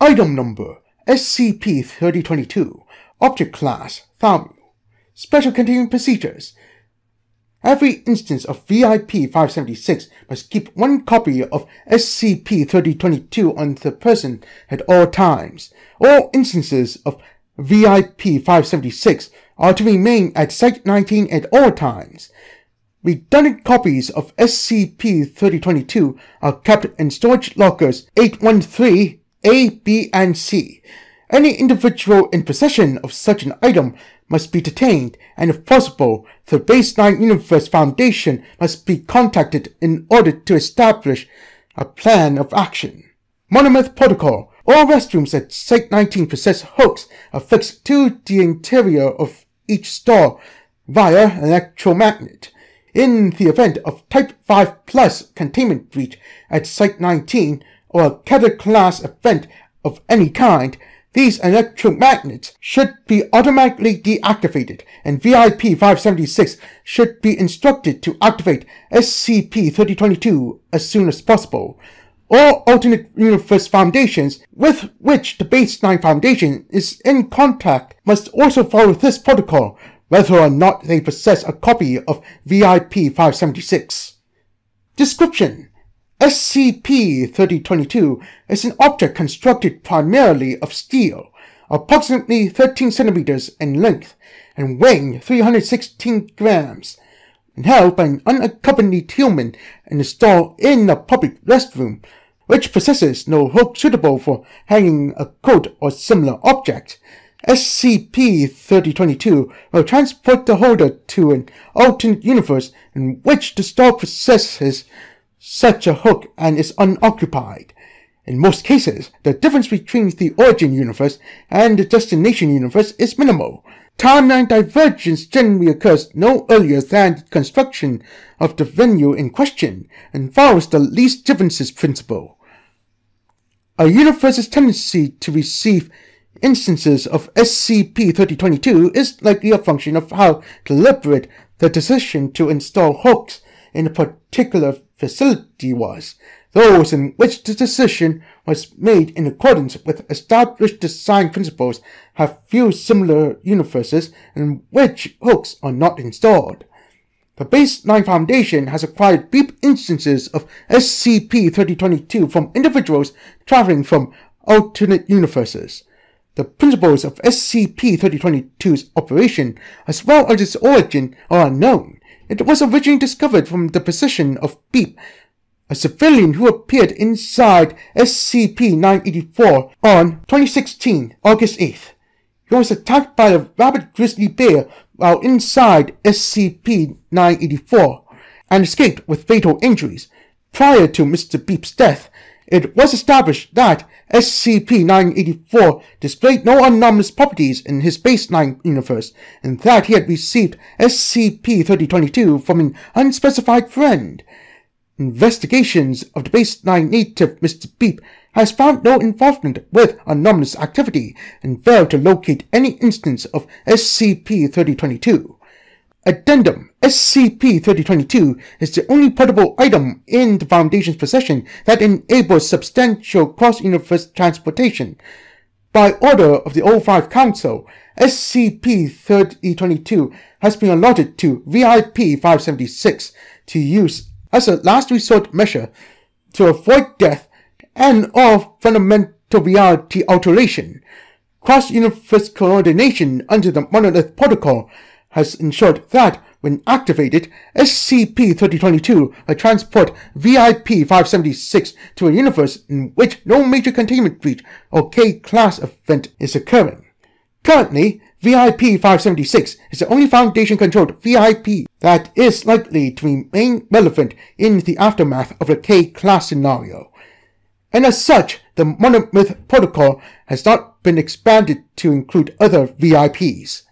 Item Number SCP-3022 Object Class Thaumiel Special Containment Procedures Every instance of VIP-576 must keep one copy of SCP-3022 on the person at all times. All instances of VIP-576 are to remain at Site-19 at all times. Redundant copies of SCP-3022 are kept in storage lockers 813 A, B, and C. Any individual in possession of such an item must be detained, and if possible, the Base 9 Universe Foundation must be contacted in order to establish a plan of action. Monomyth Protocol. All restrooms at Site-19 possess hooks affixed to the interior of each stall via an electromagnet. In the event of Type 5 Plus containment breach at Site-19 or a Keter class event of any kind, these electromagnets should be automatically deactivated, and VIP-576 should be instructed to activate SCP-3022 as soon as possible. All alternate universe foundations with which the Base 9 Foundation is in contact must also follow this protocol, whether or not they possess a copy of VIP-576. Description SCP-3022 is an object constructed primarily of steel, approximately 13 centimeters in length and weighing 316 grams, and held by an unaccompanied human and installed in a public restroom, which possesses no hook suitable for hanging a coat or similar object. SCP-3022 will transport the holder to an alternate universe in which the store possesses such a hook and is unoccupied. In most cases, the difference between the origin universe and the destination universe is minimal. Timeline divergence generally occurs no earlier than the construction of the venue in question and follows the least differences principle. A universe's tendency to receive instances of SCP-3022 is likely a function of how deliberate the decision to install hooks in a particular facility was, those in which the decision was made in accordance with established design principles have few similar universes in which hooks are not installed. The Base 9 Foundation has acquired beep instances of SCP-3022 from individuals traveling from alternate universes. The principles of SCP-3022's operation, as well as its origin, are unknown. It was originally discovered from the position of Beep, a civilian who appeared inside SCP-984 on 2016, August 8th. He was attacked by a rabid grizzly bear while inside SCP-984 and escaped with fatal injuries. Prior to Mr. Beep's death, it was established that SCP-984 displayed no anomalous properties in his baseline universe, and that he had received SCP-3022 from an unspecified friend. Investigations of the baseline native Mr. Beep has found no involvement with anomalous activity and failed to locate any instance of SCP-3022. Addendum SCP-3022 is the only portable item in the Foundation's possession that enables substantial cross-universe transportation. By order of the O5 Council, SCP-3022 has been allotted to VIP-576 to use as a last resort measure to avoid death and or fundamental reality alteration. Cross-universe coordination under the Monolith Protocol has ensured that, when activated, SCP-3022 will transport VIP-576 to a universe in which no major containment breach or K-class event is occurring. Currently, VIP-576 is the only Foundation-controlled VIP that is likely to remain relevant in the aftermath of a K-class scenario. And as such, the Monomyth Protocol has not been expanded to include other VIPs.